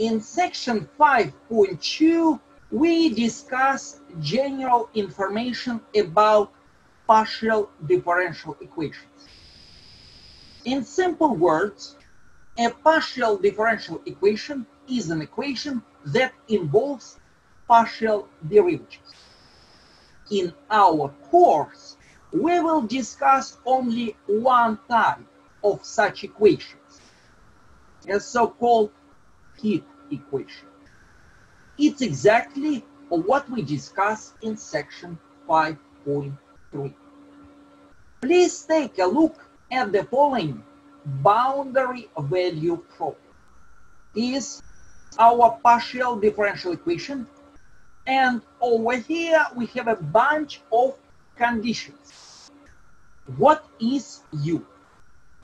In section 5.2, we discuss general information about partial differential equations. In simple words, a partial differential equation is an equation that involves partial derivatives. In our course, we will discuss only one type of such equations, a so-called heat equation. It's exactly what we discussed in section 5.3. Please take a look at the following boundary value problem. Is our partial differential equation and over here we have a bunch of conditions. What is U?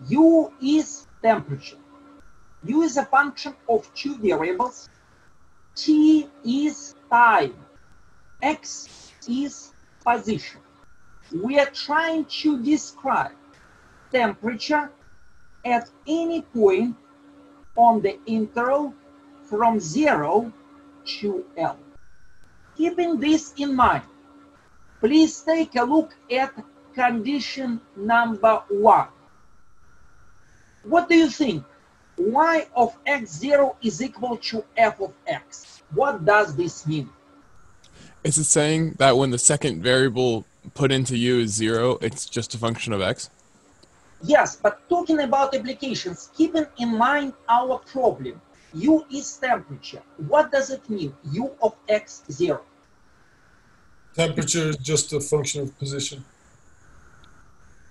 U is temperature. U is a function of two variables. T is time. X is position. We are trying to describe temperature at any point on the interval from 0 to L. Keeping this in mind, please take a look at condition number one. What do you think? Y of x0 is equal to f of x. What does this mean? Is it saying that when the second variable put into u is zero, it's just a function of x? Yes, but talking about applications, keeping in mind our problem, u is temperature. What does it mean, u of x zero? Temperature is just a function of position.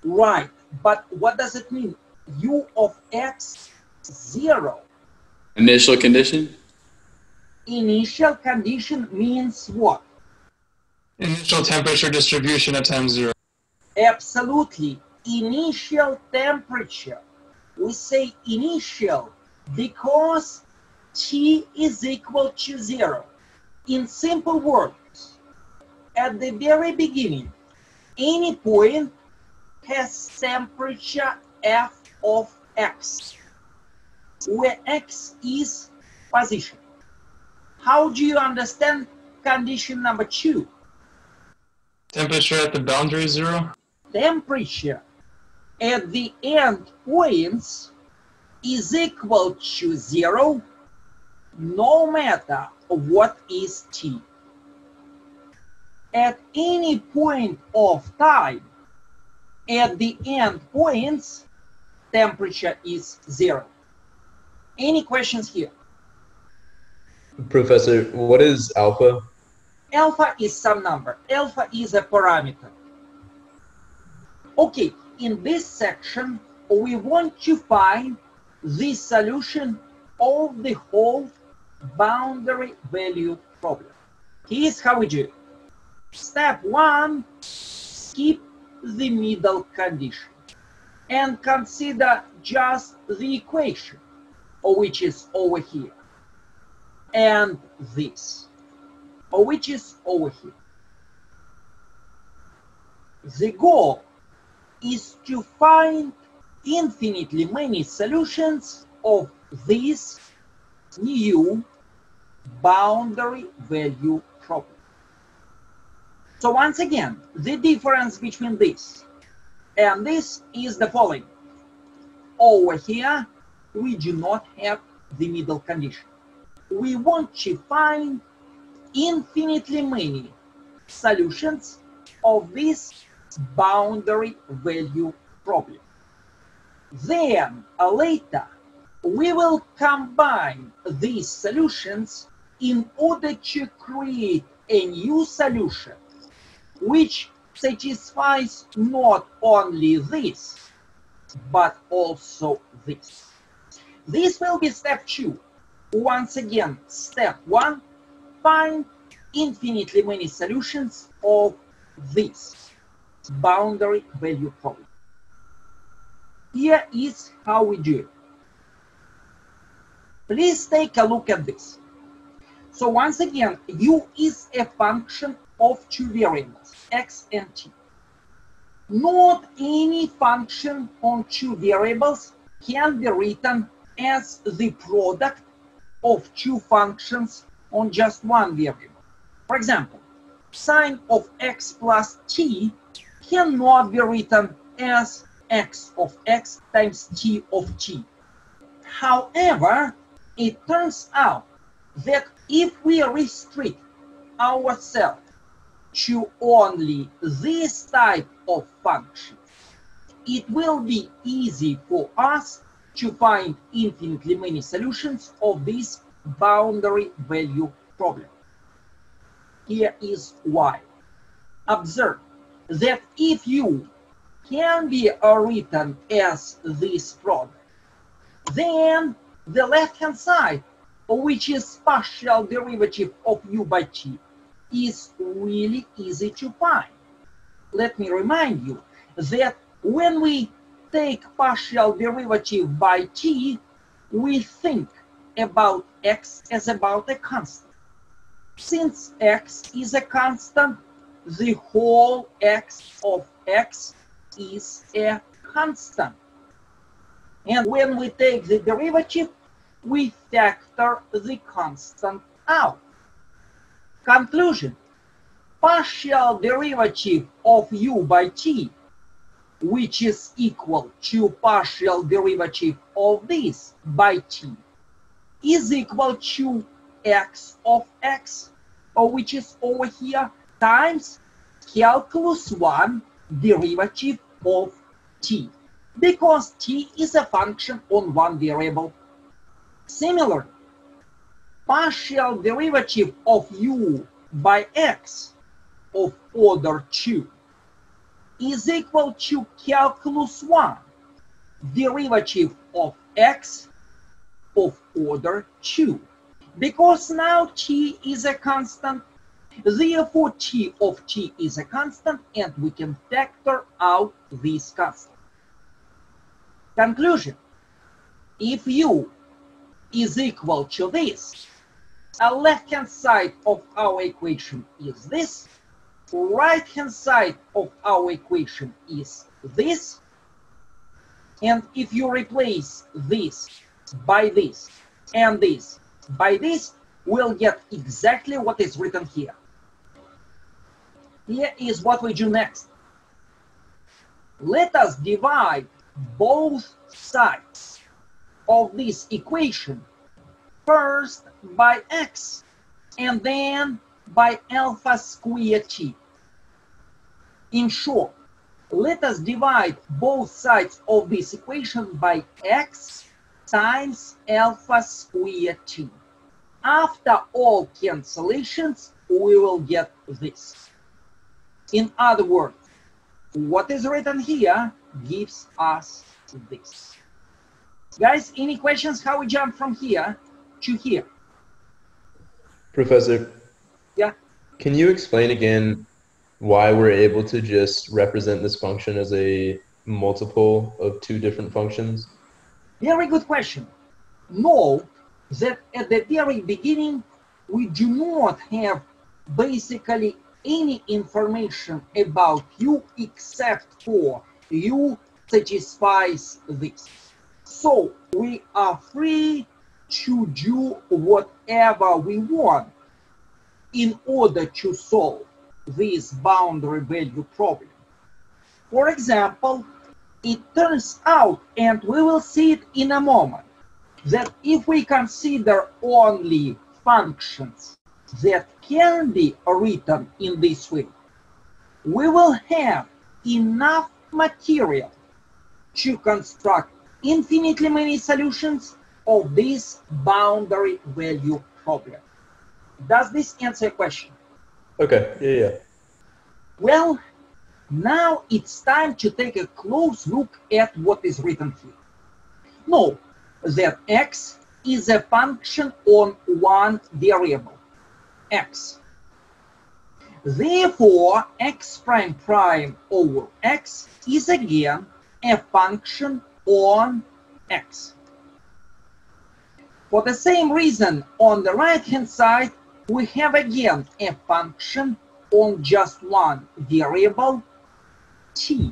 Right, but what does it mean, u of x zero? Initial condition? Initial condition means what? Initial temperature distribution at time zero. Absolutely. Initial temperature. We say initial because T is equal to zero. In simple words, at the very beginning, any point has temperature f of x, where x is position. How do you understand condition number two? Temperature at the boundary is zero. Temperature at the end points is equal to zero no matter what is t. At any point of time, at the end points, temperature is zero. Any questions here? Professor, what is alpha? Alpha is some number. Alpha is a parameter. Okay, in this section, we want to find the solution of the whole boundary value problem. Here's how we do it. Step one, skip the middle condition and consider just the equation, Oh, which is over here, and this, or which is over here. The goal is to find infinitely many solutions of this new boundary value problem. So once again, the difference between this and this is the following. Over here, we do not have the middle condition. We want to find infinitely many solutions of this boundary value problem. Then uh, later, we will combine these solutions in order to create a new solution which satisfies not only this, but also this. This will be step two. Once again, step one, find infinitely many solutions of this boundary value problem. Here is how we do it. Please take a look at this. So once again, u is a function of two variables, x and t. Not any function on two variables can be written as the product of two functions on just one variable. For example, sine of x plus t cannot be written as x of x times t of t. However, it turns out that if we restrict ourselves to only this type of function, it will be easy for us to find infinitely many solutions of this boundary value problem. Here is why. Observe that if u can be written as this product, then the left-hand side, which is partial derivative of u by t, is really easy to find. Let me remind you that when we take partial derivative by t, we think about x as about a constant. Since x is a constant, the whole x of x is a constant. And when we take the derivative, we factor the constant out. Conclusion. Partial derivative of u by t, which is equal to partial derivative of this by t, is equal to x of x, or which is over here, times calculus 1 derivative of t, because t is a function on one variable. Similarly, partial derivative of u by x of order 2 is equal to calculus 1 derivative of x of order 2 because now t is a constant therefore t of t is a constant and we can factor out this constant. Conclusion. If u is equal to this a left hand side of our equation is this right hand side of our equation is this. And if you replace this by this and this by this we'll get exactly what is written here. Here is what we do next. Let us divide both sides of this equation first by x and then by alpha squared t. In short, let us divide both sides of this equation by x times alpha squared t. After all cancellations, we will get this. In other words, what is written here gives us this. Guys, any questions how we jump from here to here? Professor, Yeah. can you explain again why we're able to just represent this function as a multiple of two different functions? Very good question. Note that at the very beginning, we do not have basically any information about u except for u satisfies this. So we are free to do whatever we want in order to solve this boundary value problem. For example, it turns out, and we will see it in a moment, that if we consider only functions that can be written in this way, we will have enough material to construct infinitely many solutions of this boundary value problem. Does this answer your question? Okay, yeah, yeah. Well, now it's time to take a close look at what is written here. Note that x is a function on one variable, x. Therefore, x prime prime over x is again a function on x. For the same reason, on the right-hand side, we have again a function on just one variable, t.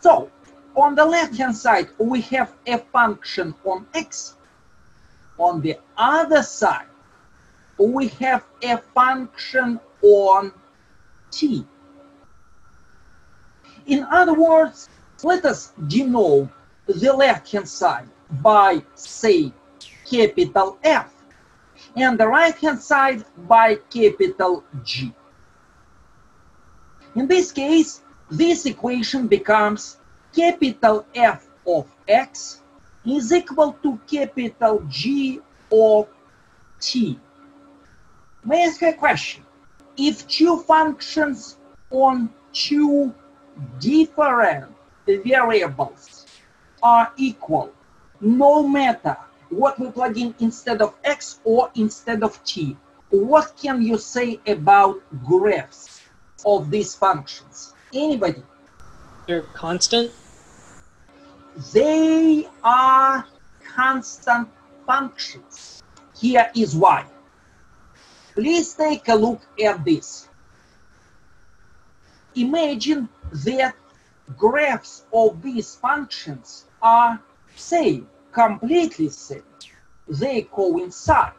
So, on the left-hand side, we have a function on x. On the other side, we have a function on t. In other words, let us denote the left-hand side by, say, capital F, and the right-hand side by capital G. In this case, this equation becomes capital F of x is equal to capital G of t. May I ask a question? If two functions on two different variables are equal, no matter what we plug in instead of x or instead of t, what can you say about graphs of these functions? Anybody? They're constant. They are constant functions. Here is why. Please take a look at this. Imagine that graphs of these functions are same, completely same. They coincide.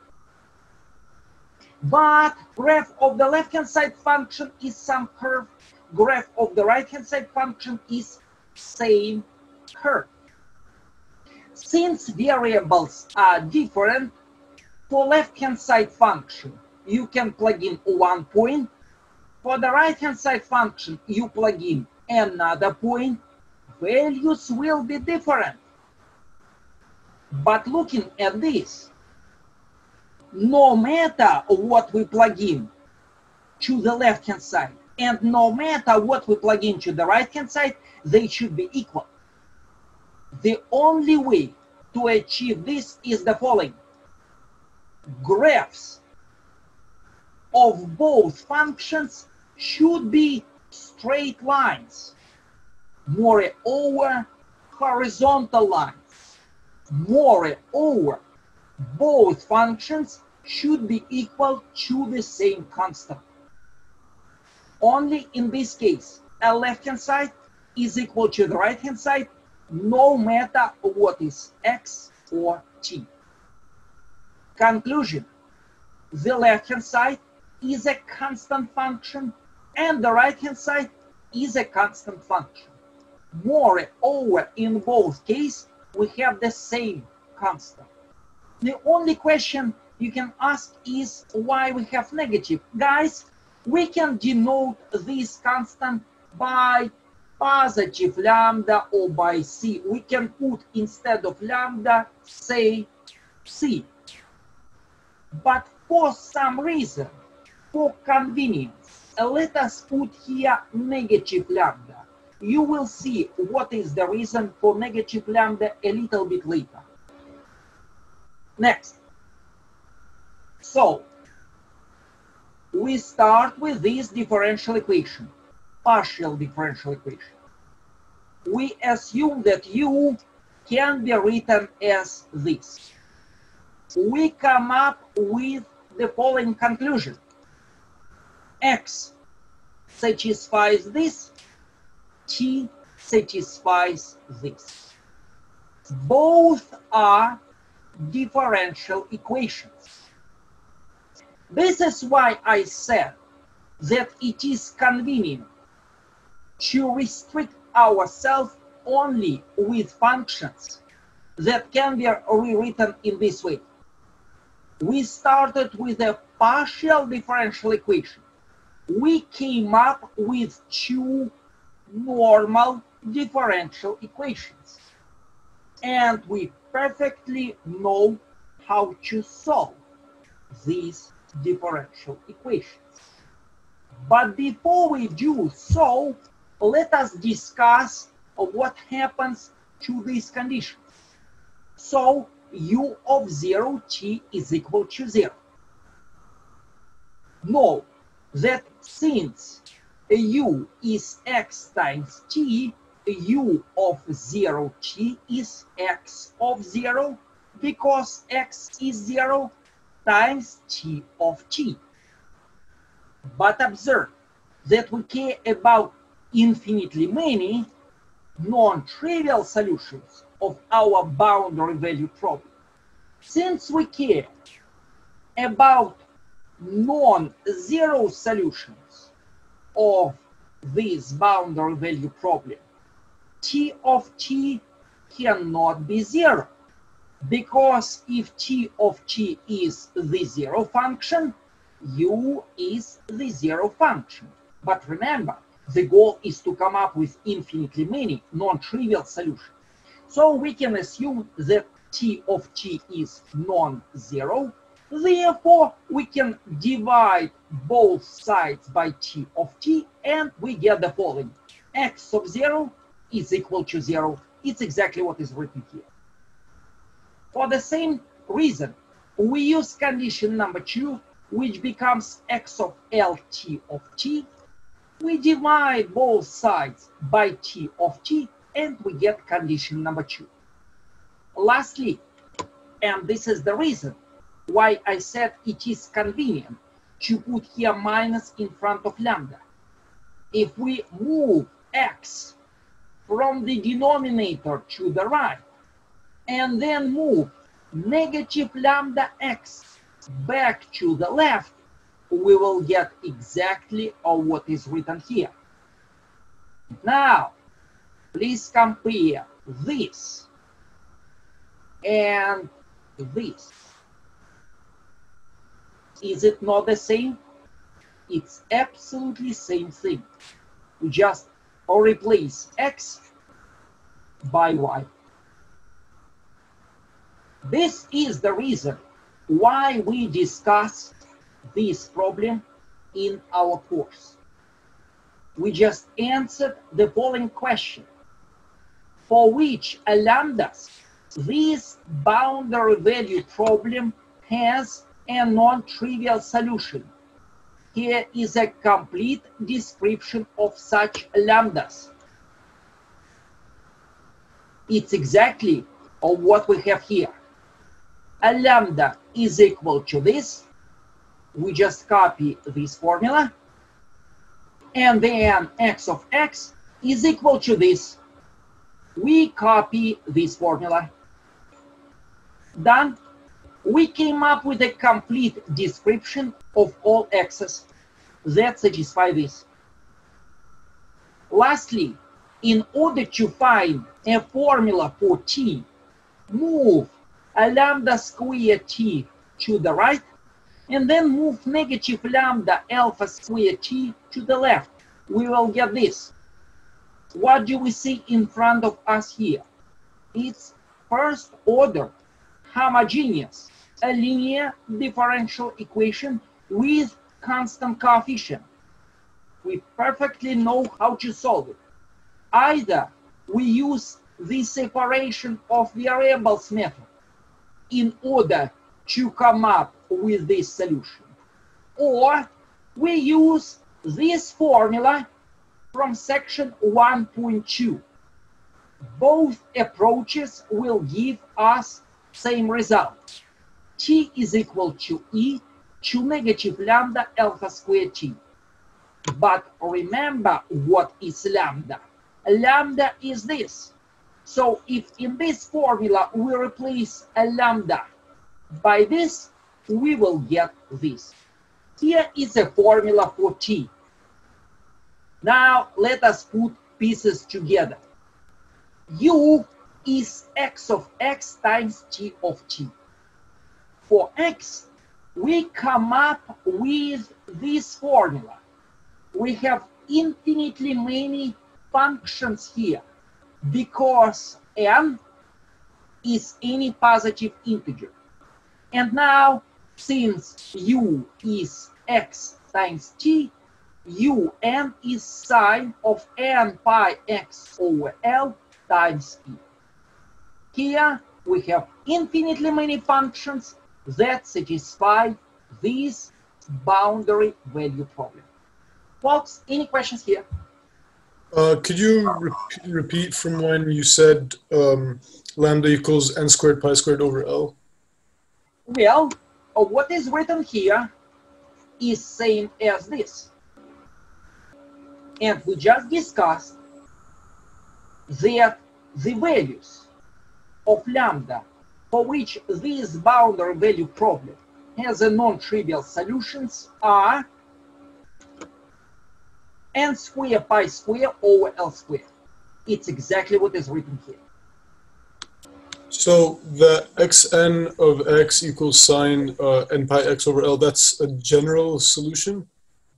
But graph of the left-hand side function is some curve. Graph of the right-hand side function is same curve. Since variables are different, for left-hand side function, you can plug in one point. For the right-hand side function, you plug in another point. Values will be different. But looking at this, no matter what we plug in to the left-hand side, and no matter what we plug in to the right-hand side, they should be equal. The only way to achieve this is the following. Graphs of both functions should be straight lines. Moreover, horizontal lines. Moreover, both functions should be equal to the same constant. Only in this case, a left-hand side is equal to the right-hand side, no matter what is x or t. Conclusion. The left-hand side is a constant function and the right-hand side is a constant function. Moreover, in both cases, we have the same constant. The only question you can ask is why we have negative. Guys, we can denote this constant by positive lambda or by c. We can put instead of lambda, say c. But for some reason, for convenience, let us put here negative lambda. You will see what is the reason for negative lambda a little bit later. Next. So, we start with this differential equation, partial differential equation. We assume that u can be written as this. We come up with the following conclusion. x satisfies this, t satisfies this. Both are differential equations. This is why I said that it is convenient to restrict ourselves only with functions that can be rewritten in this way. We started with a partial differential equation. We came up with two normal differential equations. And we perfectly know how to solve these differential equations. But before we do so, let us discuss what happens to these conditions. So u of 0 t is equal to 0. Know that since u is x times t, u of 0 t is x of 0 because x is 0 times t of t. But observe that we care about infinitely many non-trivial solutions of our boundary value problem. Since we care about non-zero solutions of this boundary value problem, t of t cannot be zero because if t of t is the zero function, u is the zero function. But remember, the goal is to come up with infinitely many non-trivial solutions. So we can assume that t of t is non-zero. Therefore, we can divide both sides by t of t and we get the following. x of 0 is equal to 0. It's exactly what is written here. For the same reason, we use condition number 2, which becomes x of lt of t. We divide both sides by t of t and we get condition number 2. Lastly, and this is the reason why I said it is convenient to put here minus in front of lambda. If we move x from the denominator to the right and then move negative lambda x back to the left, we will get exactly what is written here. Now, please compare this and this. Is it not the same? It's absolutely same thing. We just replace x by y. This is the reason why we discuss this problem in our course. We just answered the following question. For which lambdas, this boundary value problem has a non-trivial solution. Here is a complete description of such lambdas. It's exactly of what we have here. A lambda is equal to this. We just copy this formula. And then x of x is equal to this. We copy this formula. Done. We came up with a complete description of all x's that satisfy this. Lastly, in order to find a formula for t, move a lambda square t to the right, and then move negative lambda alpha square t to the left. We will get this. What do we see in front of us here? It's first order homogeneous, a linear differential equation with constant coefficient. We perfectly know how to solve it. Either we use the separation of variables method in order to come up with this solution, or we use this formula from section 1.2. Both approaches will give us same result. T is equal to E to negative lambda alpha squared t. But remember what is lambda. Lambda is this. So if in this formula we replace a lambda by this, we will get this. Here is a formula for t. Now let us put pieces together. u is x of x times t of t. For x, we come up with this formula. We have infinitely many functions here because n is any positive integer. And now, since u is x times t, u n is sine of n pi x over l times p. Here we have infinitely many functions that satisfy this boundary value problem. Folks, any questions here? Uh, could you re- repeat from when you said um, lambda equals n squared pi squared over L? Well, uh, what is written here is same as this. And we just discussed that the values of lambda for which this boundary value problem has a non-trivial solutions are n square pi square over L square. It's exactly what is written here. So the xn of x equals sine uh, n pi x over L, that's a general solution?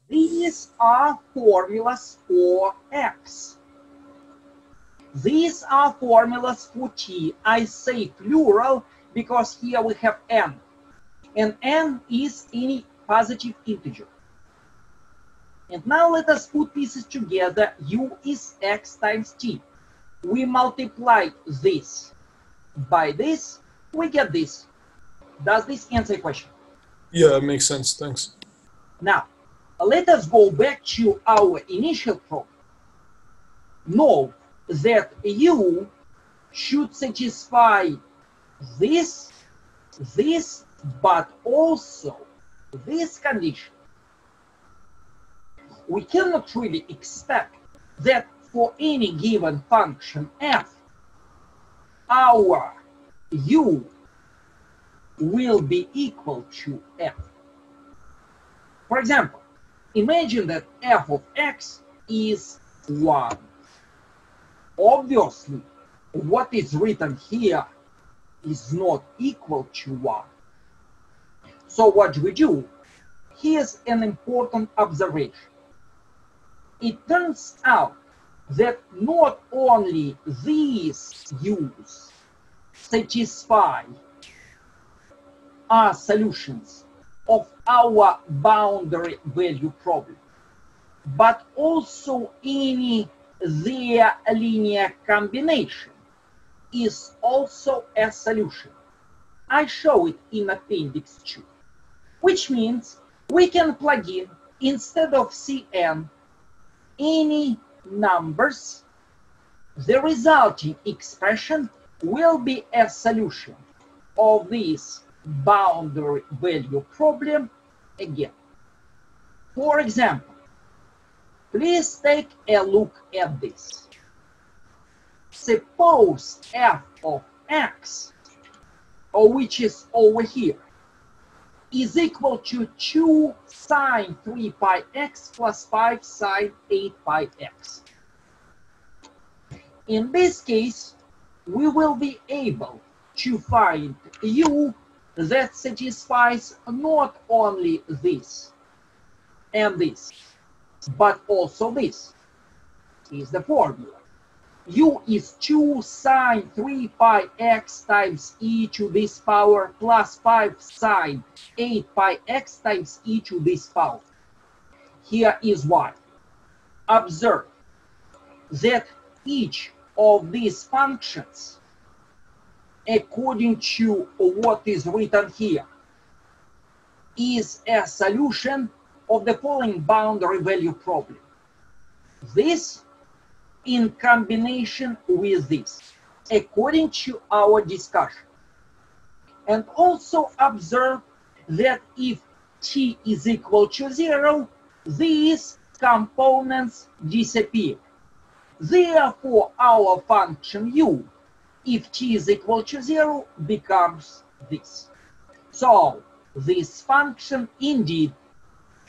These are formulas for x. These are formulas for t. I say plural because here we have n. And n is any positive integer. And now let us put pieces together. u is x times t. We multiply this by this, we get this. Does this answer your question? Yeah, it makes sense. Thanks. Now, let us go back to our initial problem. Know that you should satisfy this, this, but also this condition. We cannot really expect that for any given function f, our u will be equal to f. For example, imagine that f of x is 1. Obviously, what is written here is not equal to 1. So what do we do? Here's an important observation. It turns out that not only these u's satisfy are solutions of our boundary value problem, but also any their linear combination is also a solution. I show it in appendix 2, which means we can plug in instead of Cn any numbers, the resulting expression will be a solution of this boundary value problem again. For example, please take a look at this. Suppose f of x, or which is over here, is equal to 2 sine 3 pi x plus 5 sine 8 pi x. In this case, we will be able to find u that satisfies not only this and this, but also this is the formula. u is 2 sine 3 pi x times e to this power plus 5 sine 8 pi x times e to this power. Here is why. Observe that each of these functions, according to what is written here, is a solution of the following boundary value problem. This in combination with this, according to our discussion. And also observe that if t is equal to zero, these components disappear. Therefore, our function u, if t is equal to zero, becomes this. So, this function indeed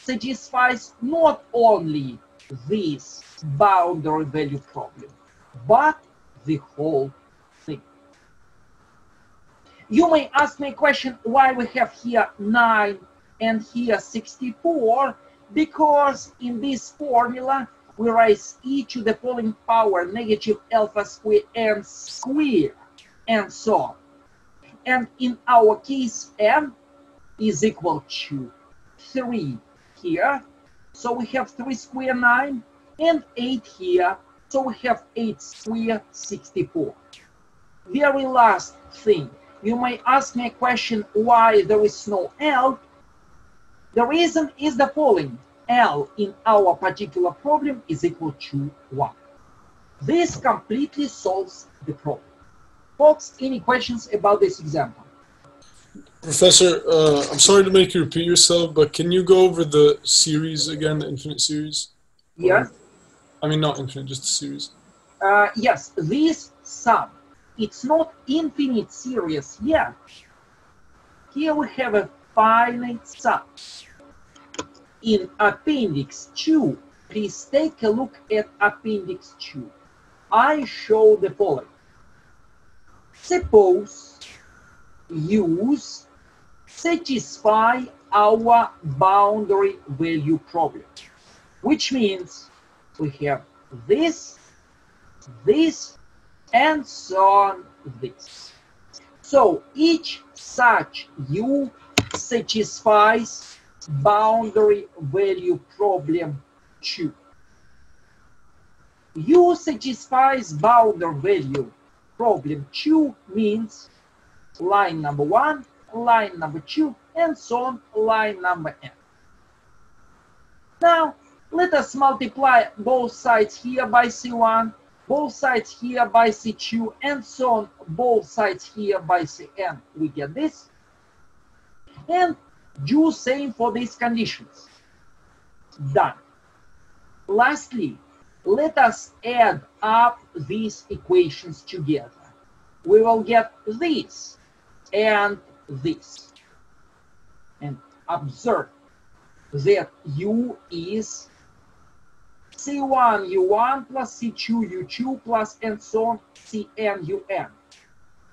satisfies not only this boundary value problem, but the whole thing. You may ask me a question why we have here 9 and here 64, because in this formula we raise e to the following power negative alpha square n square and so on. And in our case, n is equal to 3 here. So we have 3 square 9 and 8 here. So we have 8 square 64. Very last thing, you may ask me a question why there is no L. The reason is the following. L in our particular problem is equal to 1. This completely solves the problem. Folks, any questions about this example? Professor, uh, I'm sorry to make you repeat yourself, but can you go over the series again, the infinite series? Yes. I mean, not infinite, just the series. Uh, yes, this sum it's not infinite series yet. Here we have a finite sum. In appendix 2, please take a look at appendix 2. I show the following. Suppose use satisfy our boundary value problem, which means we have this, this, and so on this. So each such U satisfies boundary value problem 2. U satisfies boundary value problem 2 means line number 1, line number 2, and so on, line number n. Now, let us multiply both sides here by C1, both sides here by C2, and so on, both sides here by Cn. We get this. And do same for these conditions. Done. Lastly, let us add up these equations together. We will get this and this. And observe that u is c1 u1 plus c2 u2 plus and so on cn un.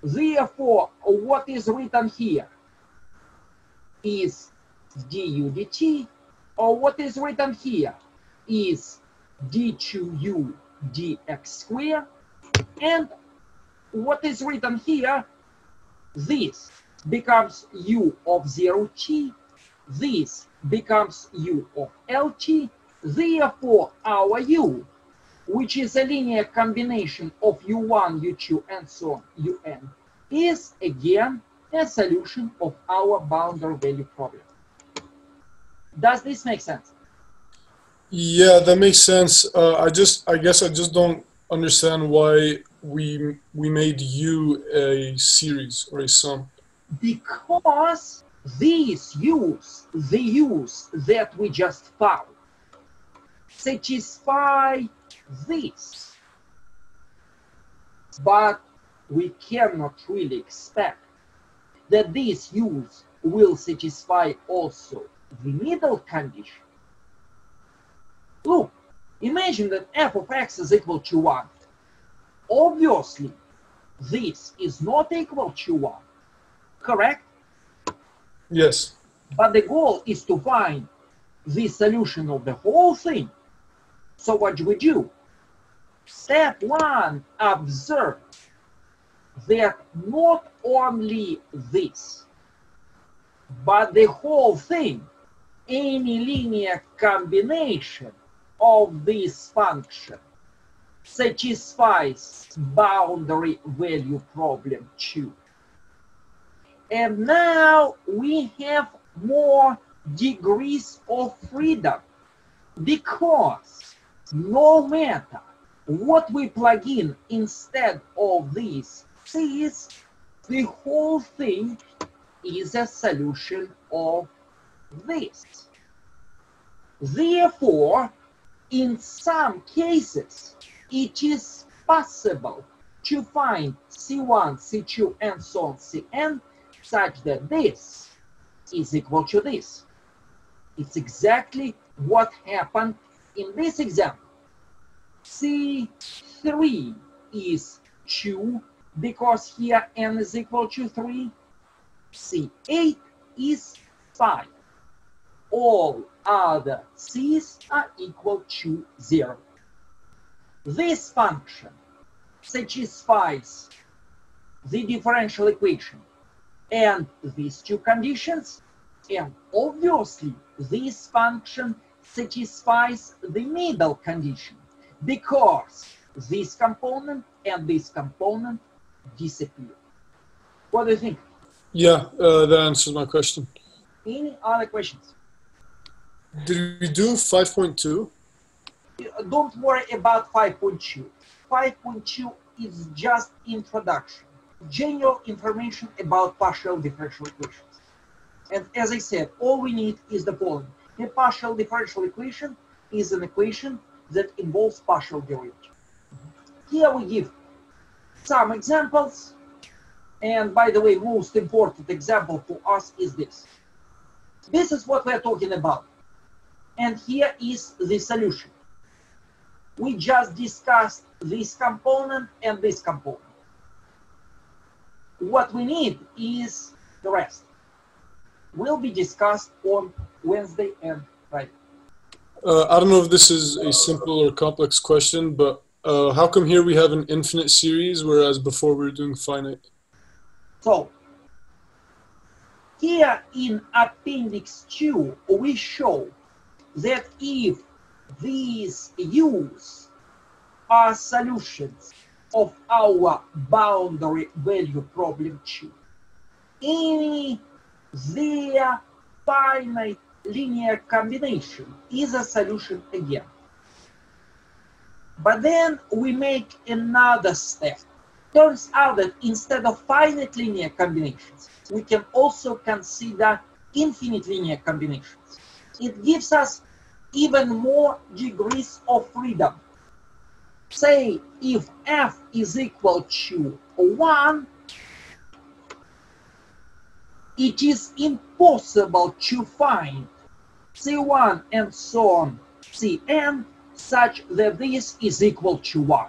Therefore, what is written here is du dt, or what is written here is d2u dx squared, and what is written here, this becomes u of 0t, this becomes u of lt, therefore our u, which is a linear combination of u1, u2, and so on, un, is again a solution of our boundary value problem. Does this make sense? Yeah, that makes sense. Uh, I just, I guess, I just don't understand why we we made you a series or a sum. Because these U's, the U's that we just found, satisfy this. But we cannot really expect that these U's will satisfy also the middle condition. Look, imagine that f of x is equal to 1. Obviously, this is not equal to 1, correct? Yes. But the goal is to find the solution of the whole thing. So what do we do? Step one, observe that not only this, but the whole thing, any linear combination of this function satisfies boundary value problem 2. And now we have more degrees of freedom because no matter what we plug in instead of these C's, the whole thing is a solution of this. Therefore, in some cases, it is possible to find C1, C2, and so on, Cn, such that this is equal to this. It's exactly what happened in this example. C3 is 2 because here n is equal to 3. C8 is 5. All other c's are equal to 0. This function satisfies the differential equation and these two conditions, and obviously this function satisfies the middle condition because this component and this component disappear. What do you think? Yeah, uh, that answers my question. Any other questions? Did we do 5.2? Don't worry about 5.2. 5.2 is just introduction, general information about partial differential equations. And as I said, all we need is the following. A partial differential equation is an equation that involves partial derivative. Here we give some examples. And by the way, most important example for us is this. This is what we're talking about. And here is the solution. We just discussed this component and this component. What we need is the rest. Will be discussed on Wednesday and Friday. Uh, I don't know if this is a simple or complex question, but uh, how come here we have an infinite series, whereas before we were doing finite? So, here in Appendix 2, we show that if these U's are solutions of our boundary value problem 2, any their finite linear combination is a solution again. But then we make another step. Turns out that instead of finite linear combinations, we can also consider infinite linear combinations. It gives us even more degrees of freedom. Say if f is equal to 1, it is impossible to find C1 and so on Cn such that this is equal to 1.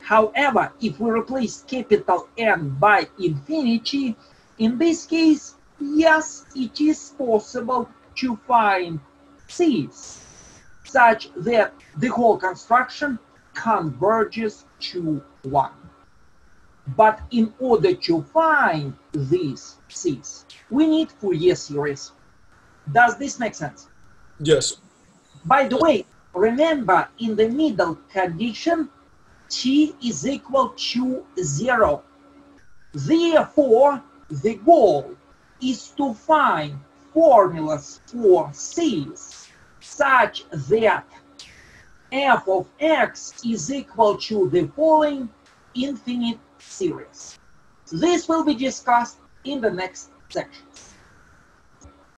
However, if we replace capital N by infinity, in this case, yes, it is possible to find C's such that the whole construction converges to 1. But in order to find these C's, we need Fourier series. Does this make sense? Yes. By the way, remember in the middle condition, t is equal to 0. Therefore, the goal is to find formulas for c's such that f of x is equal to the following infinite series. This will be discussed in the next sections.